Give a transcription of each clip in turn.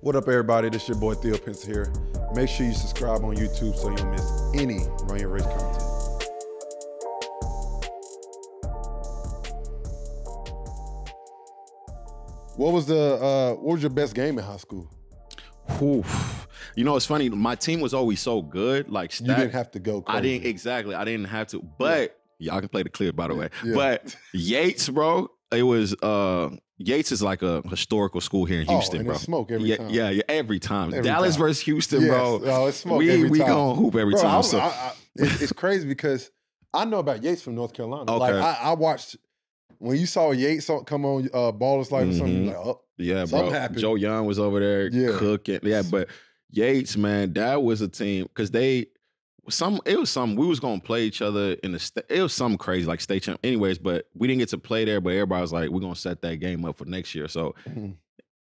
What up, everybody? This your boy Theo Pinson here. Make sure you subscribe on YouTube so you don't miss any Run Your Race content. What was the uh, what was your best game in high school? Oof. You know, it's funny. My team was always so good. Like You didn't have to go. Crazy. I didn't exactly. I didn't have to. But y'all can play the clear, by the way. Yeah. But Yates, bro, it was uh Yates is like a historical school here in Oh, Houston, and bro. smoke every yeah, time. yeah, yeah, every time. Every Dallas time. versus Houston, Yes. bro. Oh, it's smoke we every we time. gonna hoop every Bro, time. I- so I- I- it's, crazy because I know about Yates from North Carolina. Like Okay. I, I watched when you saw Yates come on uh, Ballislife or something. Mhm. Like, oh, yeah, something bro. happened. Joe Young was over there Yeah. cooking. Yeah, but Yates, man, that was a team because they some it was some we was gonna play each other in the it was some crazy like state champ. Anyways, but we didn't get to play there. But everybody was like, we're gonna set that game up for next year. So Mhm.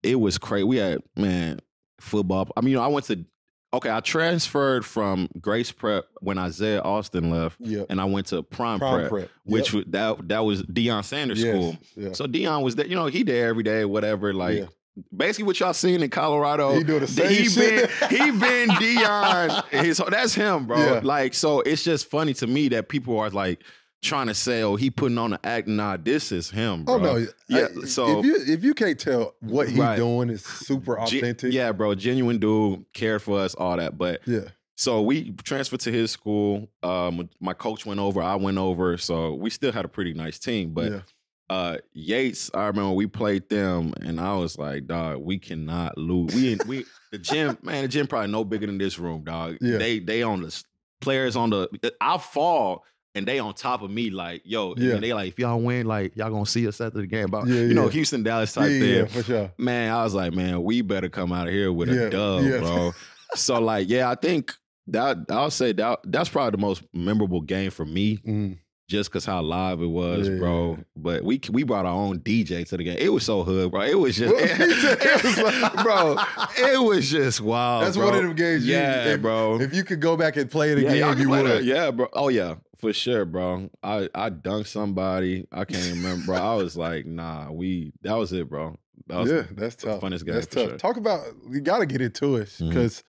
it was crazy. We had man football. I mean, you know, I went to okay. I transferred from Grace Prep when Isaiah Austin left, yeah. and I went to Prime, Prime Prep, prep, which Yep. was that that was Deion Sanders' Yes. school. Yeah. So Deion was there. You know, he there every day, whatever. Like Yeah. Basically what y'all seen in Colorado. He doing the same he shit. been he been Deion. His, that's him, bro. Yeah. Like so, it's just funny to me that people are like trying to say, "Oh, he putting on the act." Nah, this is him, bro. Oh no! Yeah, I- so- if you if you can't tell what he's Right. doing is super authentic. yeah, bro. Genuine dude, cared for us, all that. But yeah. so we transferred to his school. Um, my coach went over, I went over, so we still had a pretty nice team. But yeah. Uh Yates, I remember we played them, and I was like, dog, we cannot lose. We we the gym, man, the gym probably no bigger than this room, dog. Yeah. They they on the players on the I fall. And they on top of me, like, yo, and Yeah. they like, if y'all win, like, y'all gonna see us after the game. But Yeah, you know. Houston, Dallas type yeah, thing. yeah, for sure. Man, I was like, man, we better come out of here with Yeah, a dub, yeah. bro. so like, yeah, I think that I'll say that that's probably the most memorable game for me, Mm. Just because how live it was, Yeah. bro. But we we brought our own DJ to the game. It was so hood, bro. It was just, What? it, was, bro. It was just wild. That's bro. one of them games. you- Yeah, if, bro. If you could go back and play it again, y'all you would. Yeah, bro. Oh yeah, for sure, bro. I I dunked somebody. I can't remember, bro. I was like, nah, we. That was it, bro. That was Yeah, that's the tough. funnest game That's tough. sure. Talk about we got to get into it mm-hmm. because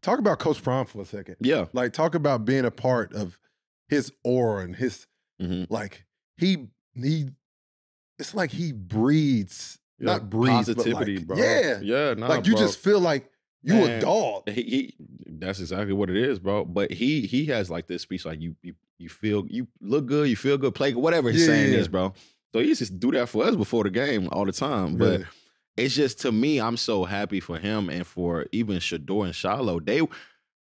talk about Coach Prime for a second. Yeah. Like talk about being a part of his aura and his Mhm. like he he. It's like he breeds, Yeah, not breeds, positivity, like, bro. Yeah, yeah, nah, like you bro. just feel like you a dog. he, he that's exactly what it is, bro. But he he has like this speech like you you you feel you look good, you feel good, play good, whatever his Yeah, saying yeah. is, bro. So he used to do that for us before the game all the time. But Really. it's just to me, I'm so happy for him and for even Shedeur and Shiloh. They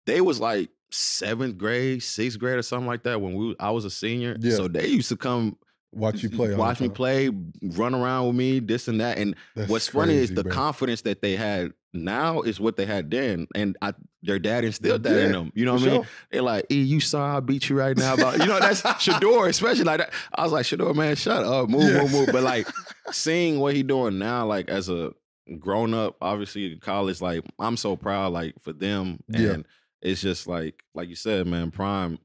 they was like seventh grade, sixth grade, or something like that when we I was a senior. Yeah. So they used to come watch you play. watch me play, run around with me, this and that. And That's what's funny is the bro. confidence that they had now is what they had then, and I, their dad instilled that in them. You know what I mean? sure. They're like, "E, you saw I beat you right now." About you know that's Shedeur, especially like that. I was like, Shedeur, man, shut up, move, Yeah. move, move. But like seeing what he doing now, like as a grown up, obviously in college, like I'm so proud, like for them, and Yeah. It's just like like you said, man, Prime.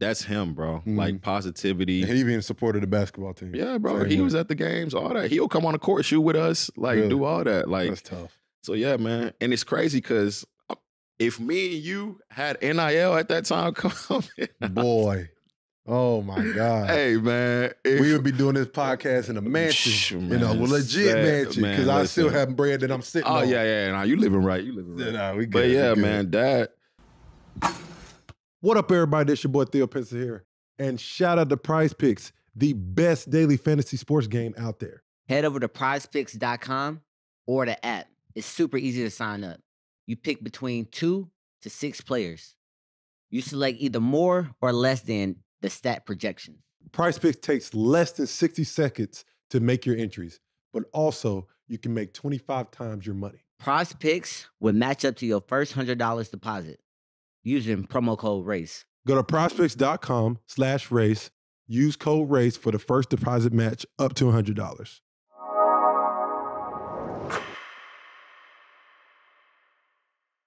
That's him, bro. Like mm-hmm. positivity. And he even supported the basketball team. Yeah, bro. Same He way. was at the games, all that. He'll come on the court, shoot with us, like Really? do all that. Like That's tough. so yeah, man. And it's crazy because uh, if me and you had NIL at that time come Boy. Oh my God. hey man. if- we would be doing this podcast in a mansion, you know, well, legit sad, mansion, man, because I still have bread that I'm sitting Oh on. yeah, yeah. Nah, you living right. You living Yeah, right. nah, we good, but we yeah, good. man, that What up, everybody? This your boy Theo Pinson here, and shout out to Prize Picks, the best daily fantasy sports game out there. Head over to prizepicks.com or the app. It's super easy to sign up. You pick between two to six players. You select either more or less than the stat projections. Prize Picks takes less than 60 seconds to make your entries, but also you can make 25 times your money. Prize Picks will match up to your first $100 deposit using promo code RACE. Go to prizepicks.com slash race. Use code RACE for the first deposit match up to $100.